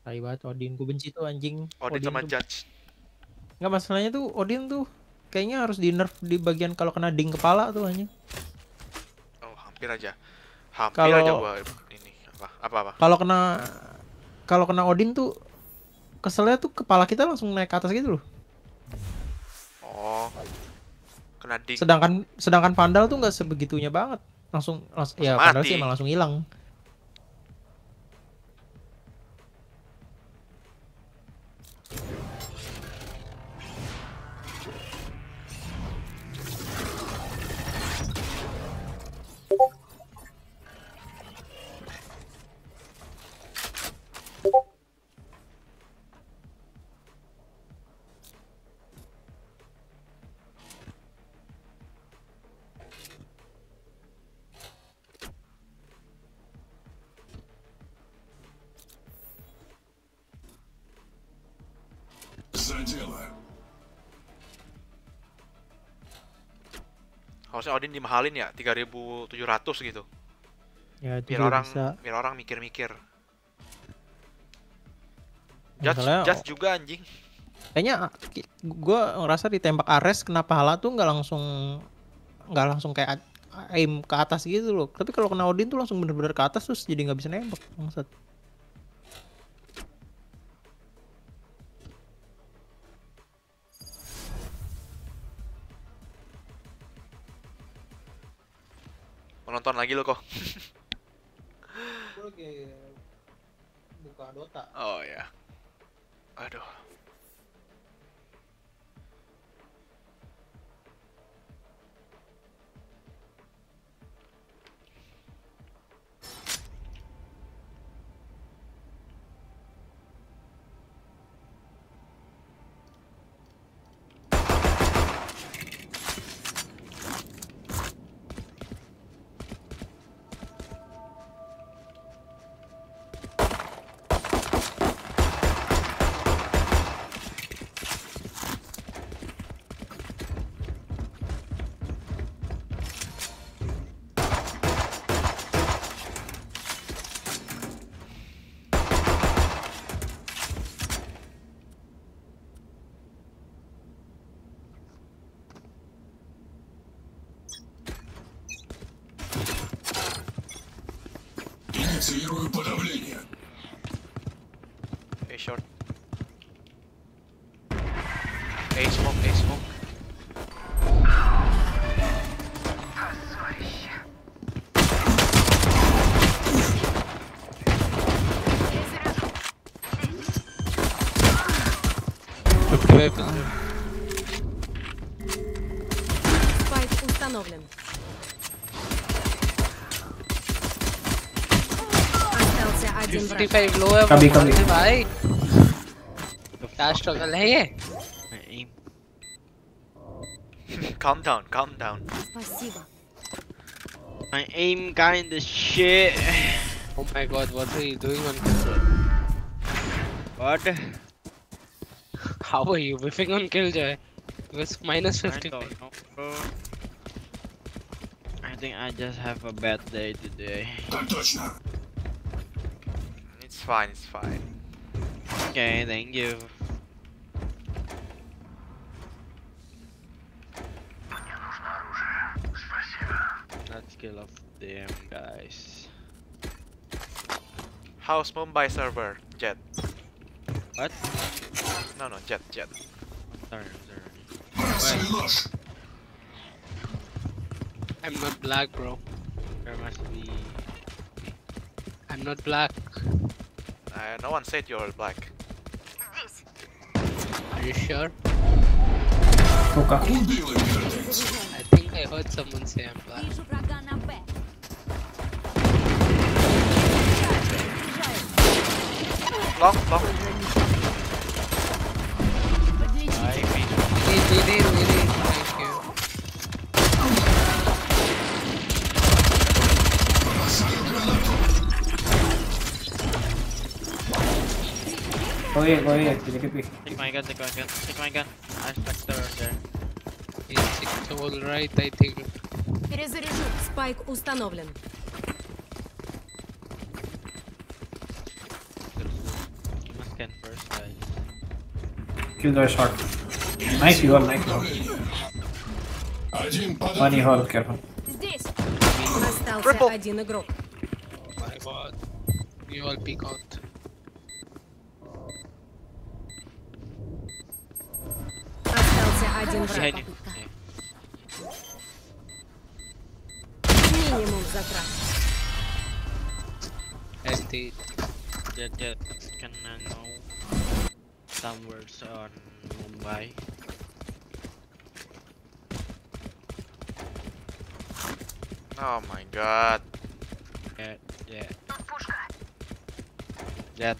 Tai banget Odin, gue benci tuh anjing. Odin sama tuh- Judge. Nggak masalahnya tuh Odin tuh kayaknya harus di nerf di bagian kalau kena ding kepala tuh anjing. Oh, hampir aja. Hampir Kalau- aja gua ini apa apa apa. Kalau kena kalau kena Odin tuh keselnya tuh kepala kita langsung naik ke atas gitu loh. Oh. Kena ding. Sedangkan sedangkan Vandal tuh nggak sebegitunya banget. Langsung, langs- ya Langsung Vandal sih emang langsung hilang. дело. Harusnya Odin dimahalin ya, 3.700 gitu. Ya itu Biar juga orang bisa. biar orang mikir-mikir. Judge, Masalahnya Judge juga anjing. kayaknya gue ngerasa ditembak Ares kena pahala tuh nggak langsung nggak langsung kayak a- aim ke atas gitu loh tapi kalau kena Odin tuh langsung bener-bener ke atas terus jadi nggak bisa nembak bangsat Menonton lagi lo kok. gue lagi buka Dota Oh ya. Aduh. 55 low. है कभी कभी भाई क्या struggle है ये calm down, calm down. My aim kind of shit. Oh my god, what are you doing on kill? What? How are you whiffing on killjoy? It was minus 50. I, I think I just have a bad day today. Don't touch now fine, it's fine. Okay, thank you. Let's kill off them guys. House Mumbai server, Jett. What? No, no, Jett, Jett. Sorry, sorry. I'm not black, bro. There must be. I'm not black. Uh, no one said you're black. Are you sure? Okay. I think I heard someone say I'm black. Long, long. Koye, koye, tiene que pi. take my gun, take my gun, take my gun. I stuck there there. it's, it's all right i think Перезаряжу. Спайк установлен. Kill the shot. Nice, you all, nice. you all. Один One you подавлен. all, careful. Здесь. Остался Triple. один игрок. My god. You all peek out. один враг. Behind you. Минимум затрат. LT. Jet, jet. Can I know some words on Mumbai? Oh my god. Jet, jet. Jet.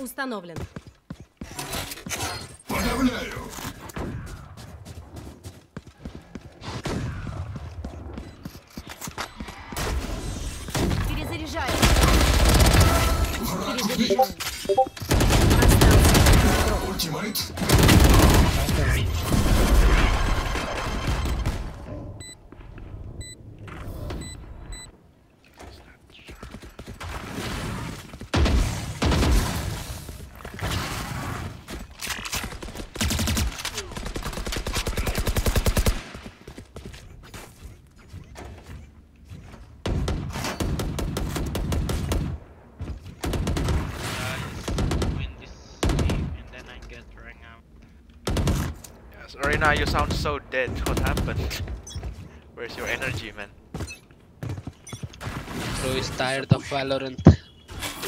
установлен. Подавляю. Yes, Arena, you sound so dead. What happened? Where's your energy, man? Bro is tired of Valorant.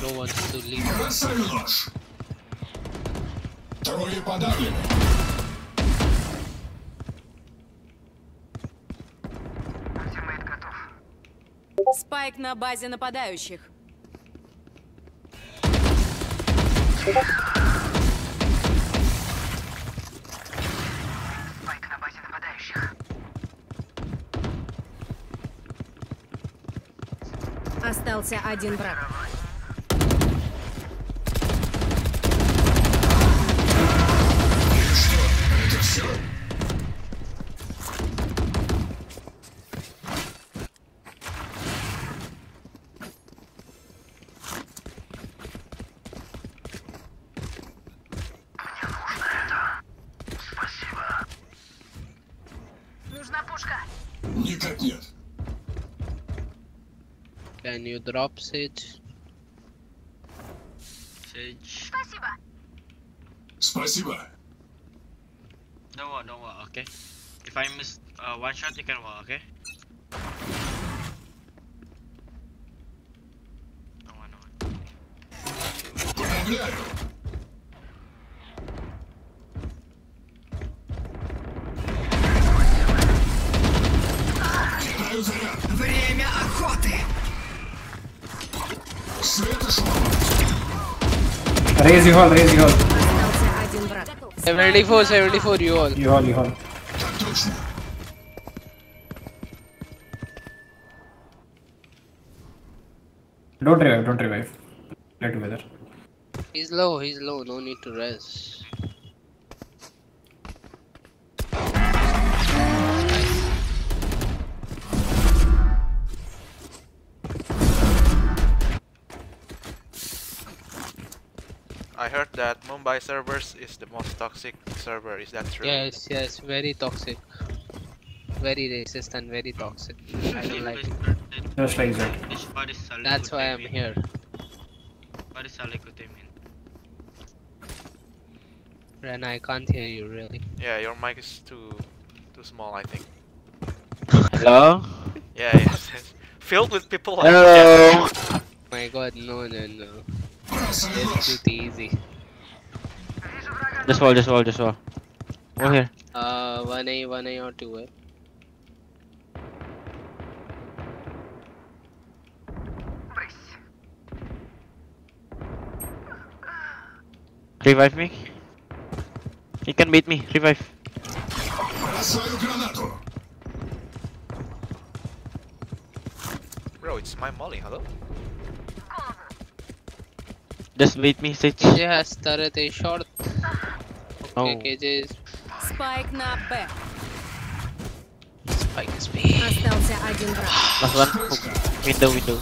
No wants to leave. Бросаю нож. Трое подавлены. Спайк на базе нападающих. Остался один враг. Can you drop Sage? Sage. Спасибо. Don't worry, don't worry, okay? If I miss uh, one shot, you can walk, okay? No one, no one. Raise you all, raise you all. 74, 74, you all. You all, you all. Don't revive, don't revive. Let him together. He's low, he's low, no need to rest. Heard that Mumbai servers is the most toxic server. Is that true? Yes, yes, very toxic. Very racist and very toxic. I don't like it. Just like that. That's why I'm here. What is Salikuti mean? Ren, I can't hear you really. Yeah, your mic is too too small, I think. Hello? Yeah, yes, yes. Filled with people like Hello? My god, no, no, no. It's easy. Just wall, just wall, just wall. Over here. Uh, one A, one A or two A. Revive me. You can beat me. Revive. Bro, it's my molly. Hello. Just beat me, Sitch. Yeah, started a short. Okay, oh. cages. Spike not back. Spike is B. Last one. Window, window.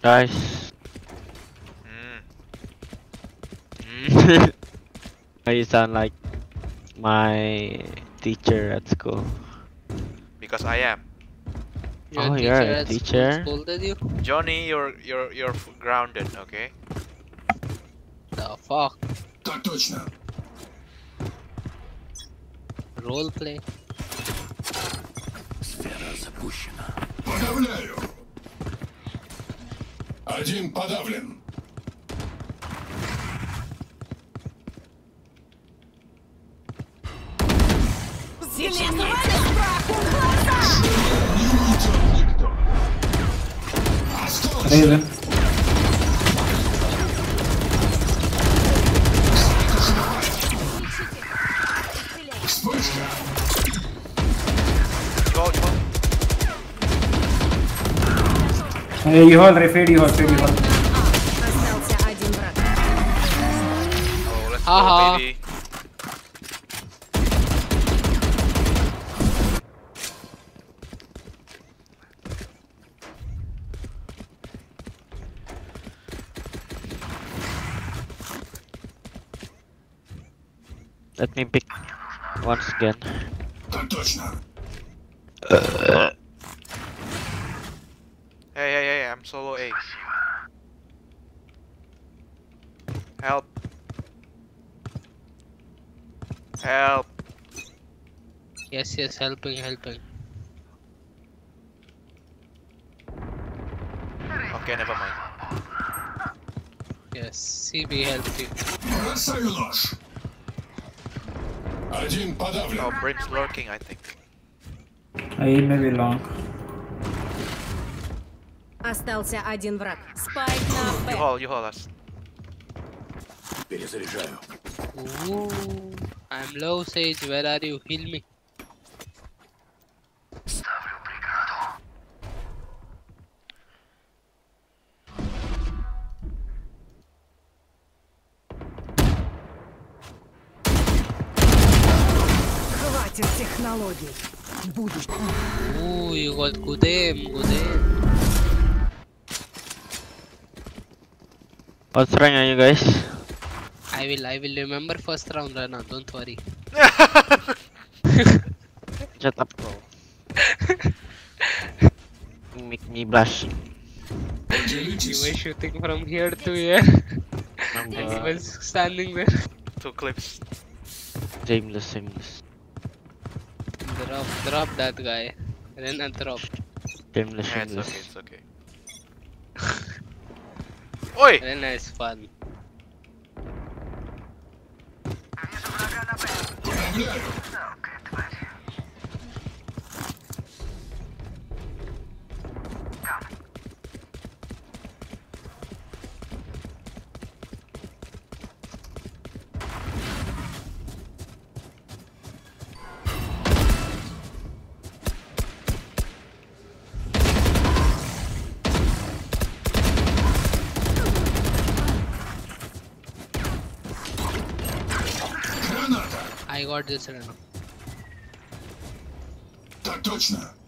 Guys. you sound like my teacher at school? Because I am. Your Oh, teacher you're a at school teacher? scolded you? Johnny, you're you're you're f- grounded, okay? The fuck? Так точно. Role play. Подавляю. Один подавлен. Осталось. Raven. Вспышка. Go, go. Hey, you hold, fade, you hold, fade, you hold. Остался один враг. Oh, Let me pick once again. Uh. Hey, hey, hey, I'm solo A. Help. Help. Yes, yes, helping, helping. Okay, never mind. Yes, CB helped you. Oh, Brim's lurking, I think. I may be long. Остался один враг. Спайк на You Б. hold, you hold us. Перезаряжаю. Ooh, I'm low, Sage. Where are you? Heal me. технологий. Будущее. Ooh, you got good aim, good aim. What's rank are you guys? I will, I will remember first round, Rana. Don't worry. Shut up, bro. You Make me blush. You Поделитесь. were shooting from here to here. I'm and he uh, was standing there. Two clips. shameless, shameless, Drop, drop that guy. Rena, drop. shameless, Yeah, it's okay, it's okay. Oi! Rena is fun.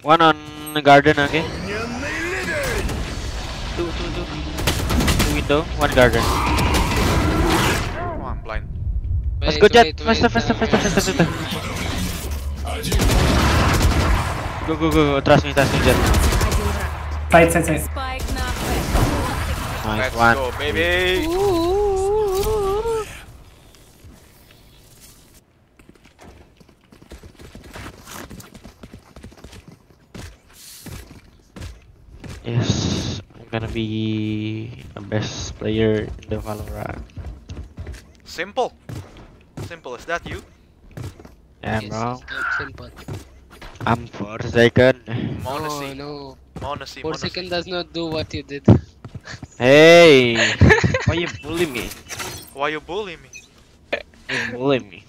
One on garden again. Two, two, two. Two window, one garden. Oh, blind. Let's go Jett. Faster, faster, faster, faster, faster. Go, go, go, go. Trust me, trust me, Jett. Fight, fight, fight. Nice Let's one. go, baby. Ooh. Yes, I'm gonna be a best player in the Valorant. Simple. Simple, is that you? Yeah, yes, bro. not simple. I'm Forsaken. No, Monacy. no. Monacy, Four Monacy. second does not do what you did. Hey! Why you bully me? Why you bully me? You bully me.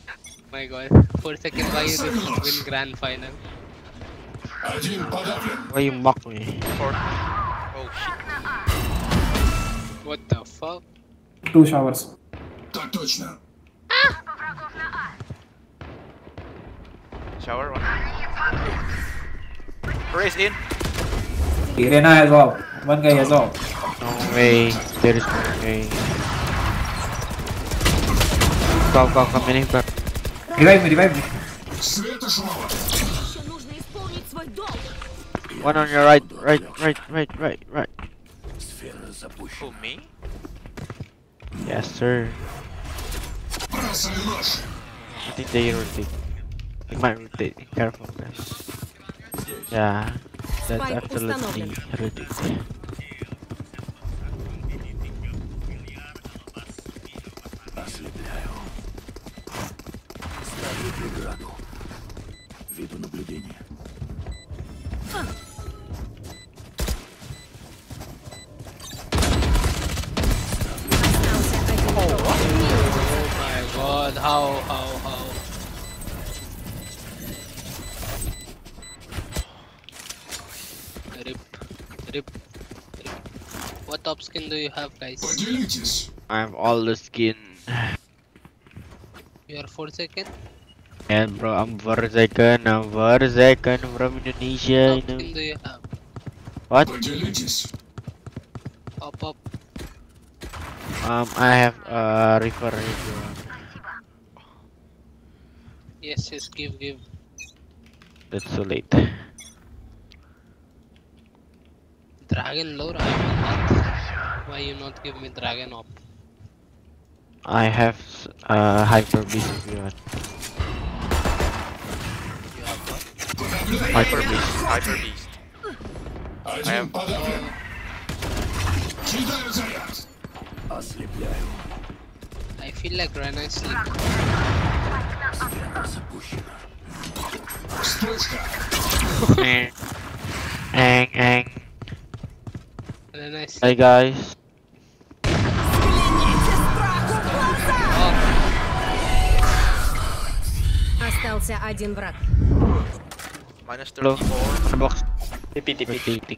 My god. Four second why you did not win grand final. Один подавлен. Why you mock me? For... Oh shit. What the fuck? Two showers. Так точно. Shower one. Raise in. Irena has off. One guy has off. No way. There is no way. Go, go, come in here. Revive me, revive me. Света шумова. One on your right, right, right, right, right, right. Who, me? Yes, sir. Бросай нож. I think they rotate. They might rotate. Careful, guys. Yeah, that's Spike absolutely установлен. rotate. Остался god, how, how, how. Rip, rip, rip. What top skin do you have, guys? I have all the skin. You are forsaken? Yeah, bro, I'm forsaken, I'm forsaken from Indonesia. What top do you have? What? Pop up. Um, I have a uh, river. river. Yes, yes, give, give. That's so late. Dragon lore, I will not. Why you not give me dragon op? I have uh, hyper beast if you want. You have what? Hyper beast, hyper beast. I am. Uh, I feel like Rana is sleeping. Вспышка. Ang, ang, ang. Rena is Hi sleep. guys. Остался один враг. Minus Hello. 34. Ano box? Tipi, tipi, tipi.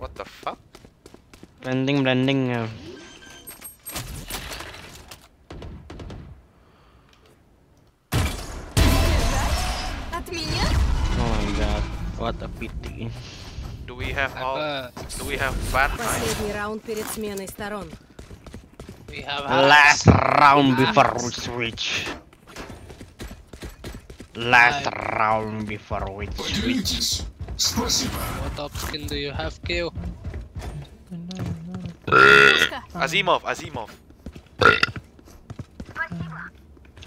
What the fuck? Blending, blending. Uh. What a pity. Do we have all? Do we have bad перед сменой сторон. We have Last round before we switch. Last round before we switch. What up skin do you have, kill? Asiimov, Asiimov.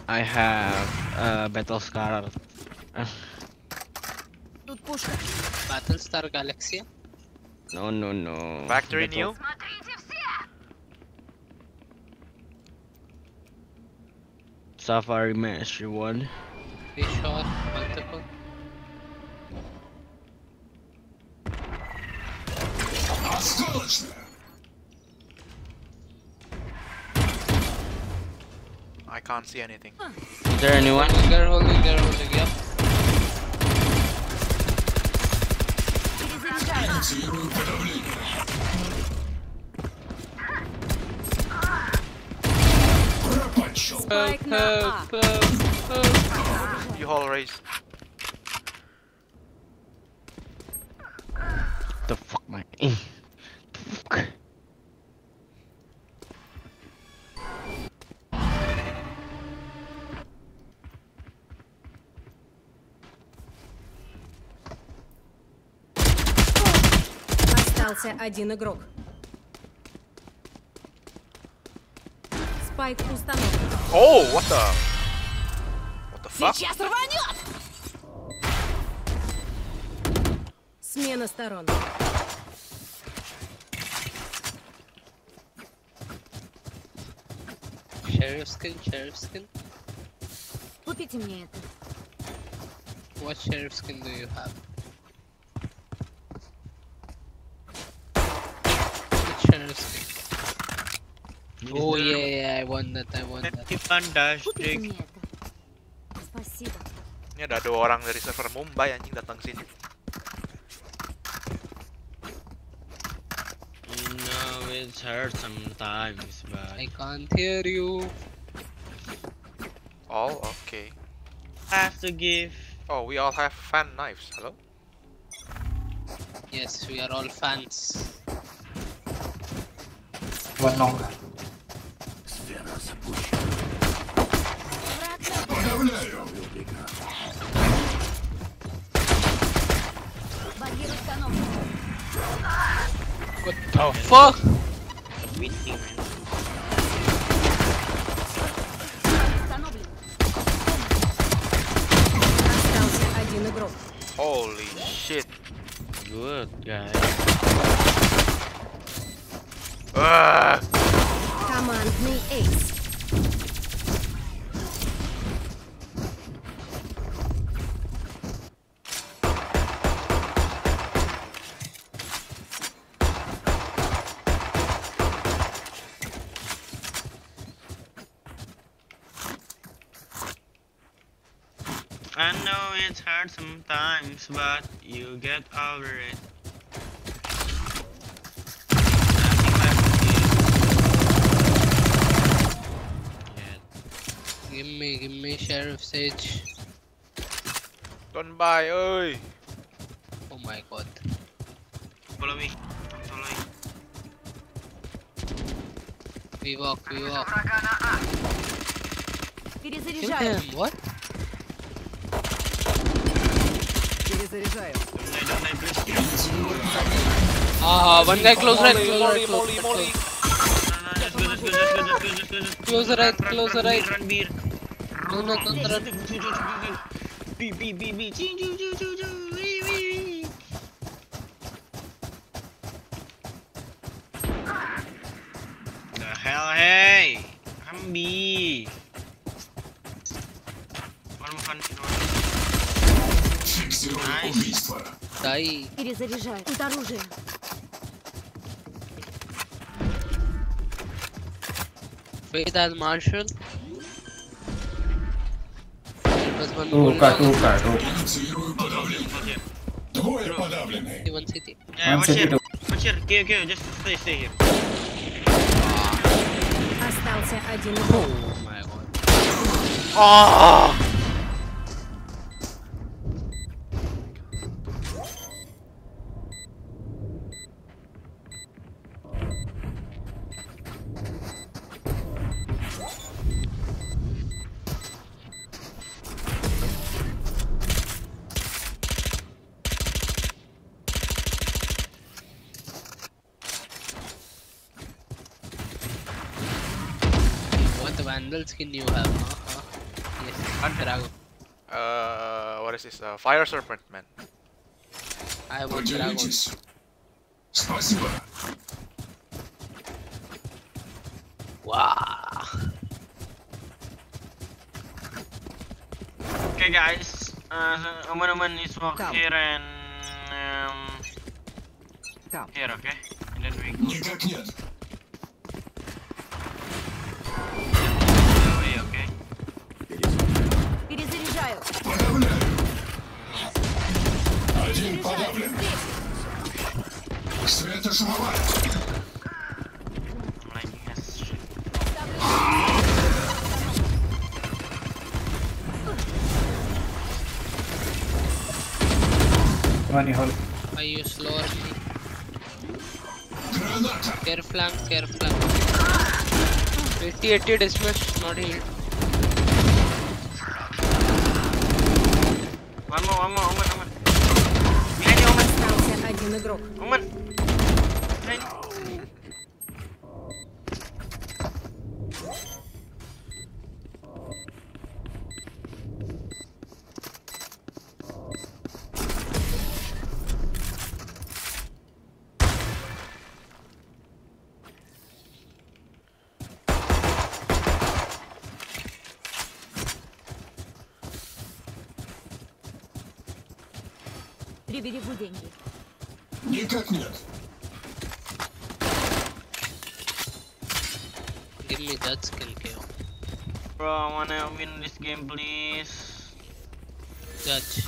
I have a uh, battle scar. Battlestar Galaxy? No, no, no. Factory Metal. new? Safari mesh, you one. Fish shot multiple. I can't see anything. Is there anyone? Girl holding You all raise. The fuck, my. The fuck? Остался один игрок. Спайк установлен. Оу, oh, what Сейчас рванет! Смена сторон. Шерифскин, Шерифскин. Купите мне это. What sheriff do you have? Oh yeah, yeah, I won that, I won that. Fantastic. Ini ada dua orang dari server Mumbai anjing datang sini. You know it's hurt sometimes, but I can't hear you. Oh, okay. I have to give. Oh, we all have fan knives. Hello. Yes, we are all fans. One longer. What the fuck? Holy shit. Good guy. Uh. Command me ace. me, give me Sheriff Sage. Don't buy, ơi. Oh my god. Follow me. I'm following. We walk, we walk. Kill Перезаряжаю. him, what? Перезаряжаю. Don't die, don't die, please. Ah, one guy close right, close right, close Molly, Molly. right. No, no. Close right, close right. Run, beer. No, no, don't. B, B, B, B. Choo, choo, choo, choo, choo. Wee, wee, wee. The hell, hey! Да, и... Перезаряжаю. Тут оружие. Фейдан маршрут. Лука, лука, лука. Двое подавлены. И Остался один. О, skin you have, huh? huh? Yes, Drago. Uh, what is this? Uh, fire serpent, man. I want Drago. Спасибо. Wow. Okay, guys. Uh, Omen Omen is walk here and um, Down. here, okay? And then we. Никак. One hole. I use lower knee. Граната. Care flank, care flank. 80 80 dismiss, not healed. One more, one more, Oman, Oman. Behind you, Oman. Остался один игрок. Oman. Behind. wanna win this game, please. Dutch.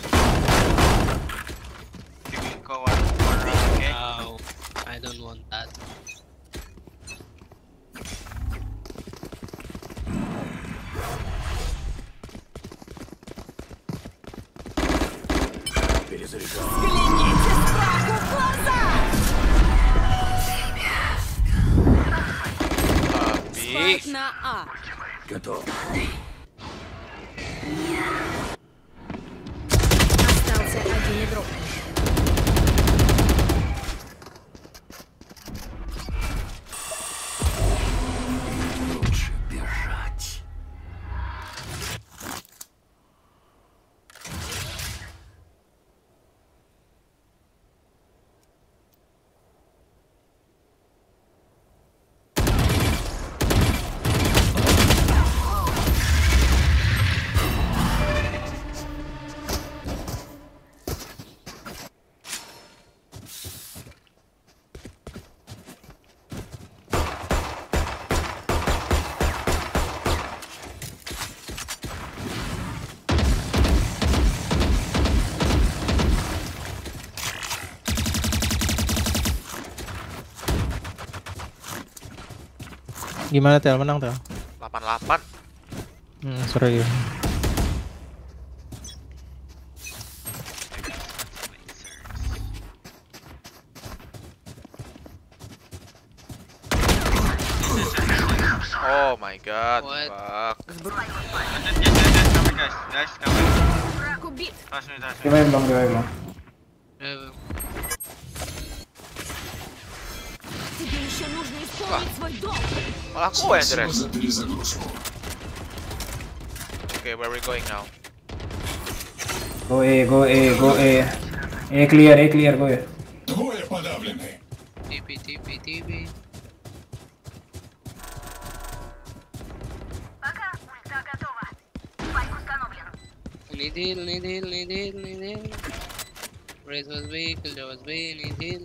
Give me go one more round, okay? No, I don't want that. Uh, B. Спайк на А. Готов. Gimana Tel menang Tel? 88. Hmm, serius. Oh my god, fuck. Guys, guys. Gimana bang, guys? Тебе еще нужно исполнить свой долг. Malah aku yang Спасибо dress. за перезагрузку. Okay, where we going now? Go A, go A, go A. A clear, A clear, go A. Двое подавлены. TP, TP, TP. Need heal, need heal, need heal, need heal. Raise was B, Killjoy was B, need heal.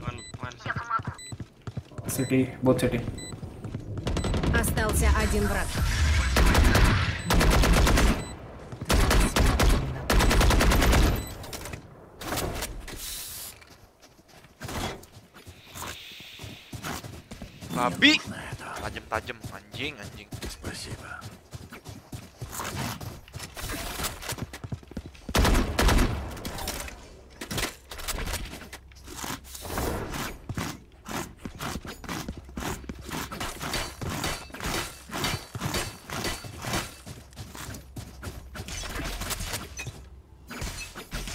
One, one second. City, both city. Остался один враг. Babi. Tajem-tajem anjing anjing. Спасибо.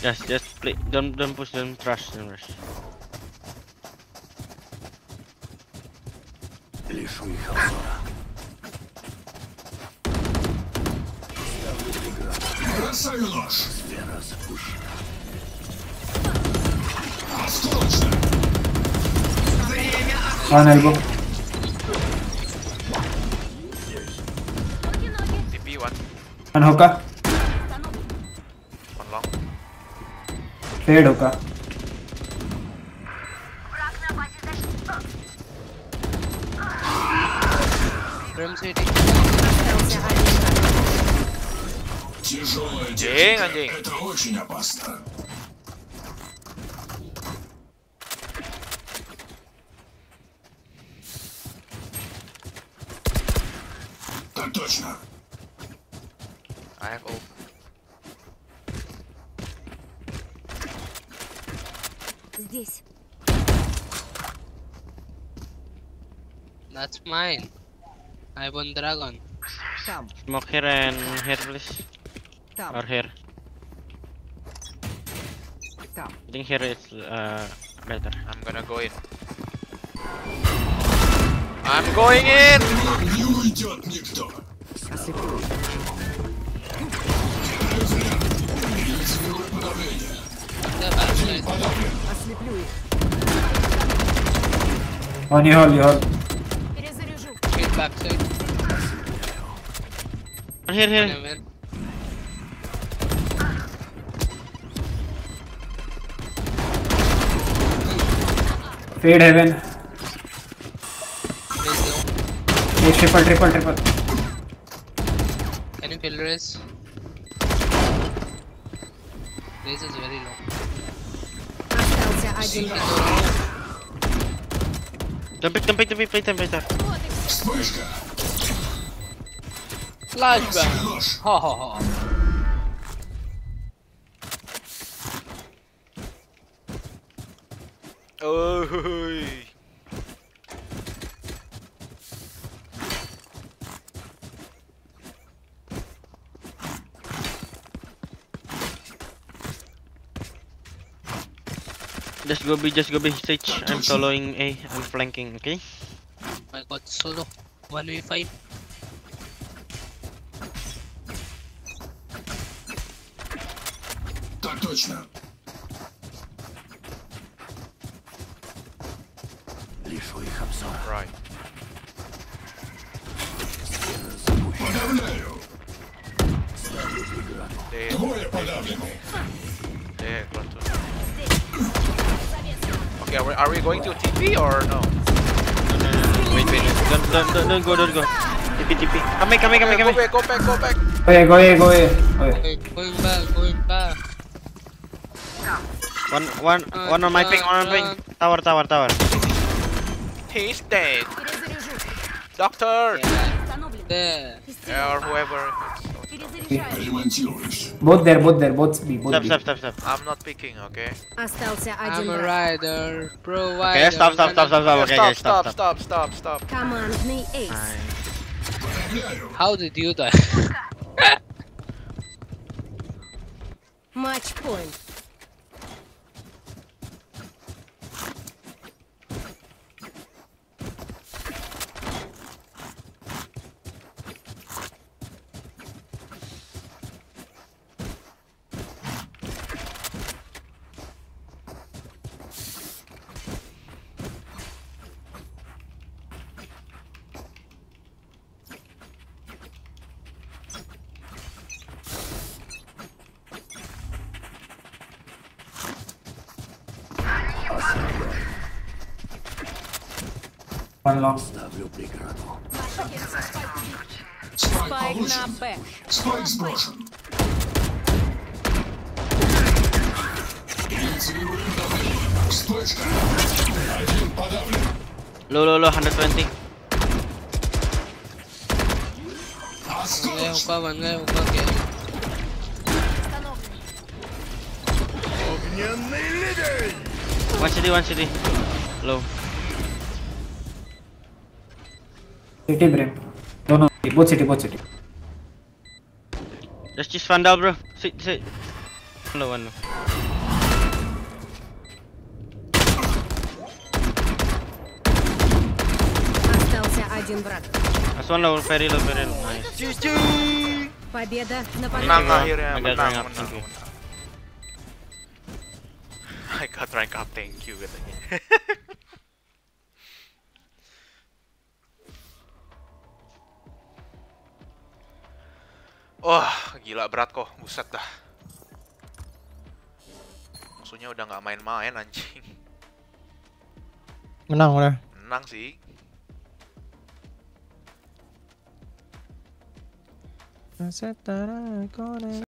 Just, just play. Don't, don't push. Don't rush. Don't rush. Лишу их обзора. Бросаю нож. Сфера запущена. Осколочно. One elbow. TP one, One hookah. Fade hookah. From city. Остался один враг. Тяжелая Анjing, техника. anjing. Это очень опасно. mine. I want dragon. Come. Smoke here and here, please. Come. Or here. Come. I think here is uh, better. I'm gonna go in. I'm going in! On you hold, you hold. Hit Here, here. Whenever. Fade heaven. Hey, triple, triple, triple. Can you kill Raze? Raze is very low. Don't pick, don't pick, don't pick, play them. Вспышка. Flashbang! Ложь. Ha ha ha. Oi. Just go B, just go B, stage. I'm following A, I'm flanking, okay? My god, solo. 1v5. Так точно. Right. Подавляю. They, Двое подавлены. they got to. Okay, are we, are we going to TP or no? Don't, don't, don't, don't go, don't go. TP, TP. Come back, come back, come back, come back. Go back, go back. Go back! go back! go back! Go here. Going back, going back. One, one, one on my ping, one on ping. Tower, tower, tower. He's dead. Doctor. Yeah. There. Yeah, or whoever. Anyone's yours. Both there, both there, both B, both stop, B. Stop, stop, stop, I'm not picking, okay? I'm a rider, pro rider. Okay, stop, stop, stop, stop, stop, okay, stop, stop, stop, stop, stop. Come on, me ace. How did you die? Match point. One long. Спайк Спайк на получен. Б. Спайк сброшен. Инициируем давление. Вспышка. Один подавлен. Low, low, low, 120. One guy Осталось. hookah, one guy hookah, okay. One city, one city. Low. City brim. दोनों both city, both city. Just just Vandal, bro. Sit, sit. One low, one low. Остался один враг. Last one low, very low, very low. Nice. Победа на Menang поле. akhirnya, I got menang, rank up, menang, thank you. menang. I got rank up, thank you katanya. Wah, gila berat kok, buset dah. Musuhnya udah nggak main-main anjing. Menang udah. Menang sih. Setara kone